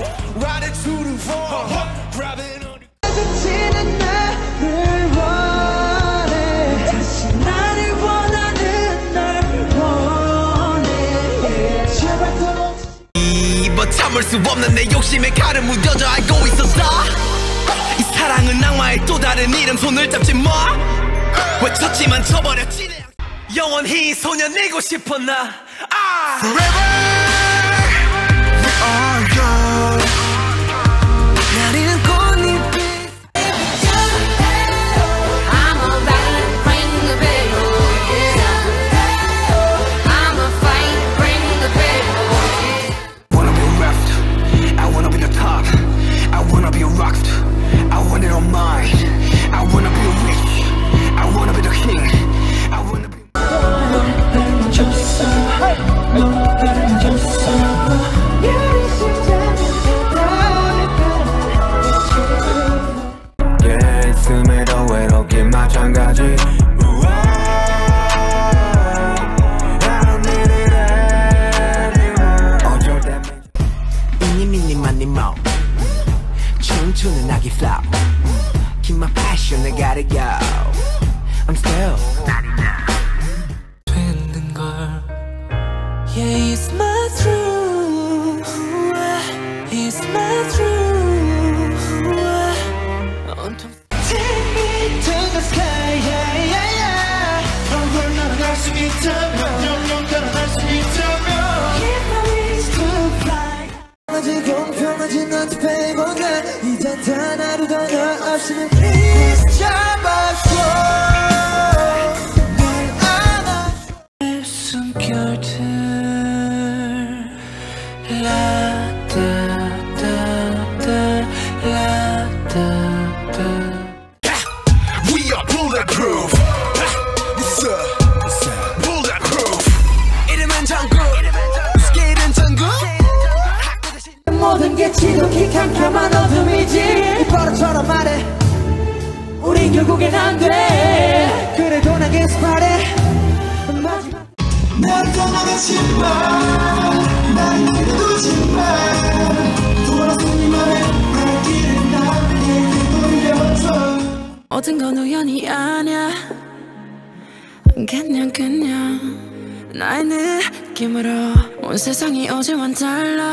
Riding to the fall, grabbing on the 지는 나를 원해. 다시 나를 원하는 날 원해. 제발 더 이뭐 참을 수 없는 내 욕심에 칼을 무뎌져 알고 있었어? 이 사랑은 악마의 또 다른 이름 손을 잡지 마. 외쳤지만 쳐버렸지 내 영원히 소년이고 싶어 나? 아. Forever Yeah, it's my truth It's my truth 온통 Take me to the sky yeah yeah yeah 얼굴 날아갈 수 있다면 영영 달아날 수 있다면 Keep my wings to fly 평화지 공평하지 너한테 빼보나 이젠 단 하루도 너 없이는 Please 잡 온 세상이 어제와는 달라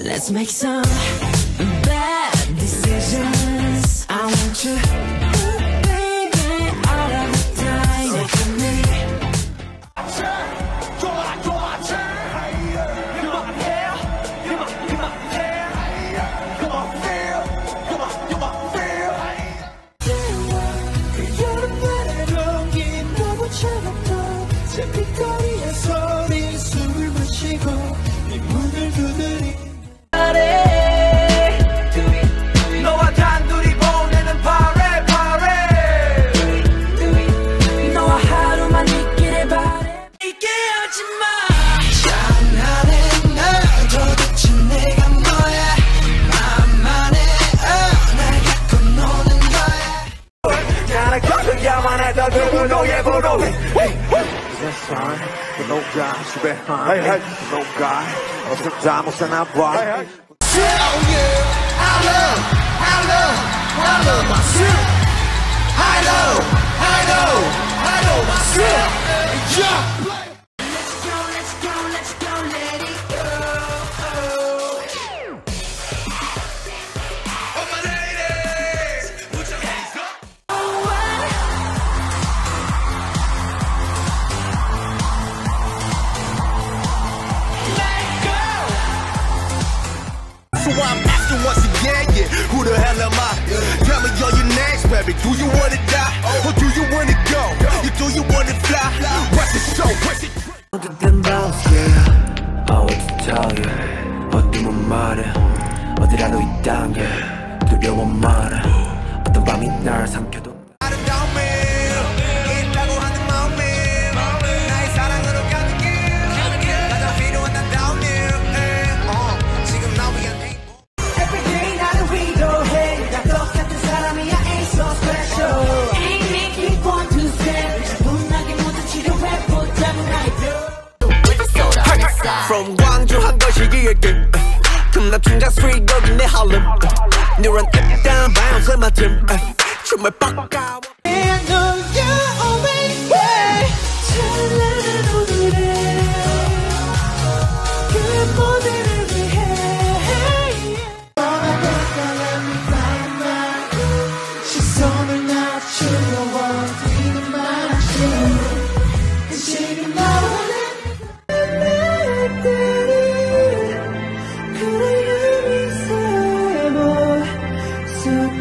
Let's make some bad decisions. I want you. ja długo je no guy, behind hey. No guy, of the time, of the night, why? Hey, hey. You, I love, I love, I love myself I know, I know, I know myself Yeah So I'm asking once again, yeah, who the hell am I? Tell me, all your names, baby. Do you wanna die? Or do you wanna go? You do you wanna fly? What's the show? What's it? yeah. I want to tell you. 어둠은 말해. 어디라도 이 땅에 두려워 말아. 어떤 밤이 날 삼켜도. trigger. Come the chin just free go in the hollow. Neuron down bounce my team. Trim my buck out.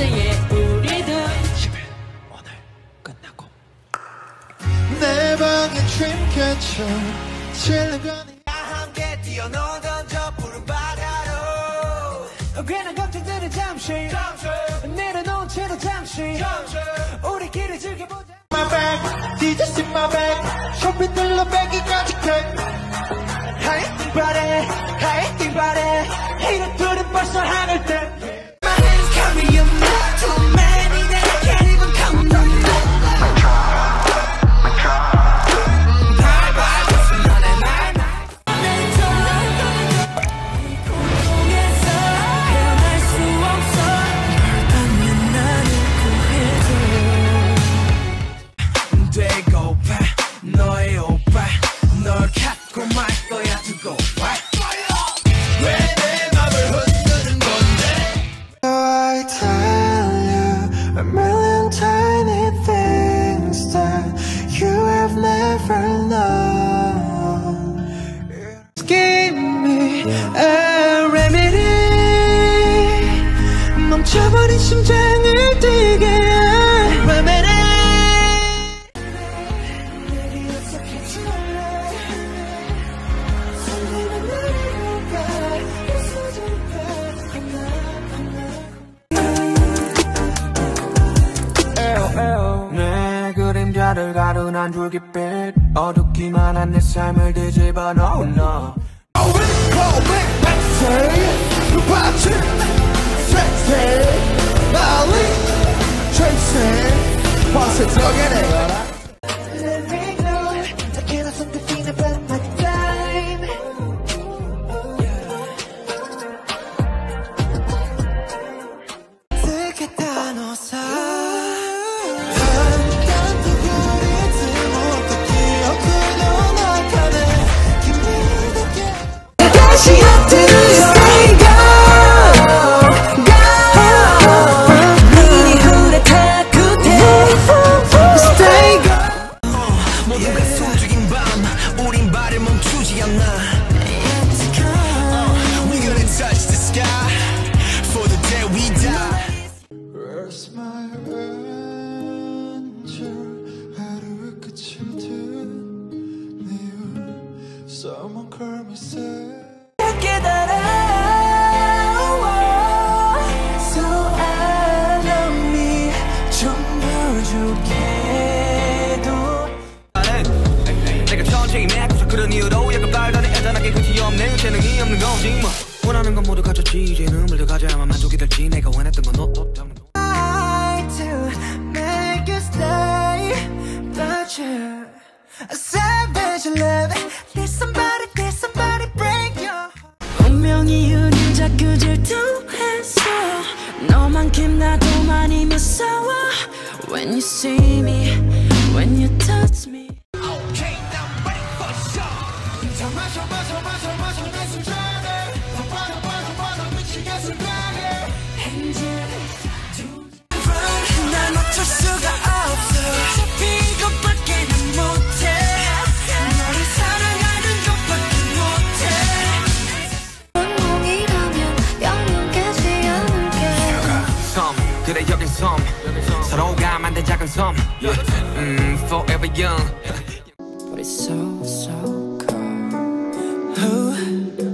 언제에 우리도 집은 오늘 끝나고. 내 방에 드림캐쳐 질러가니나 함께 뛰어놀던 저 푸른 바다로. 괜한 걱정들은 잠시. 내려놓은 채로 잠시. 우리끼리 즐겨보자. My bag, DJ's in my bag. 쇼핑 들러 배기까지 돼. 하이팅 바래 하이팅 바래. 이런 둘은 벌써 하늘 때. 난 줄기빛 어둡기만 한 내 삶을 뒤집어 no no. No Sexy, Molly, Tracy, Boston, Doug, and Ava. Someone curb me, say. When you see me, when you touch me. forever young. but it's so, so cold. Who?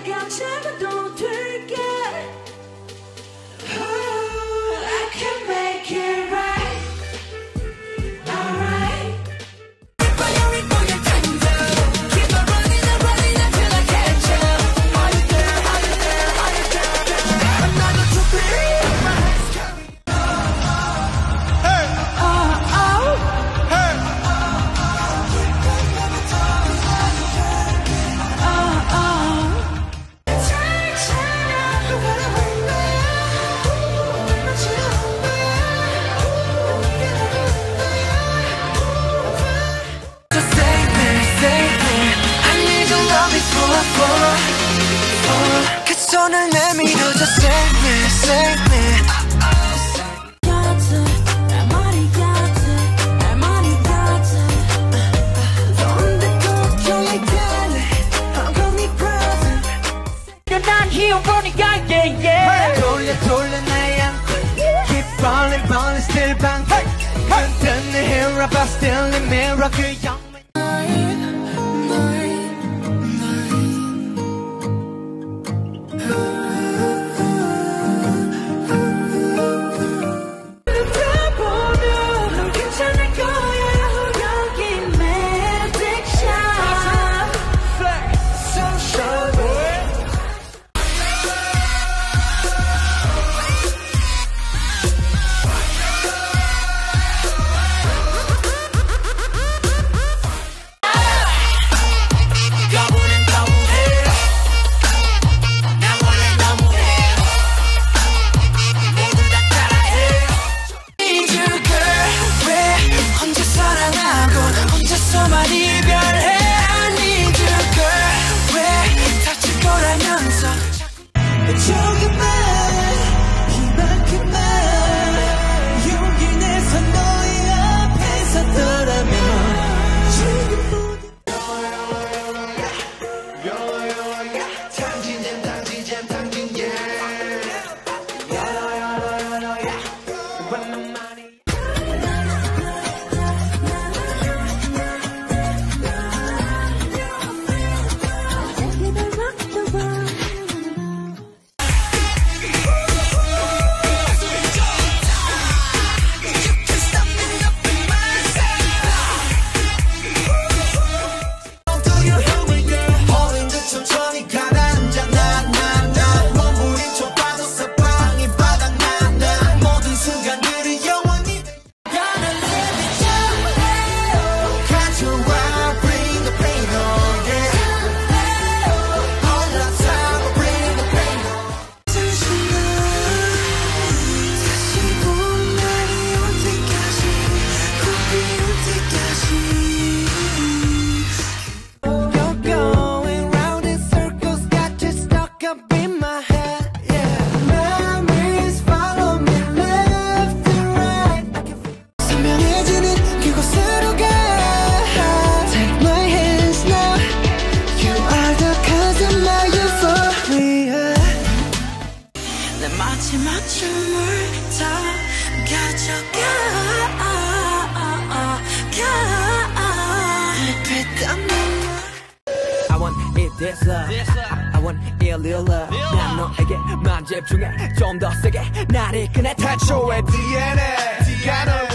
got you. my head, yeah. Memories follow me left and right. I can feel Take my hands now. You are the cause of my euphoria. 내 마지막 가져가. I want it this love. This me a little love 난 너에게만 집중해. 좀 더 세게. 나를 꺼내. 태초의 DNA 네가 널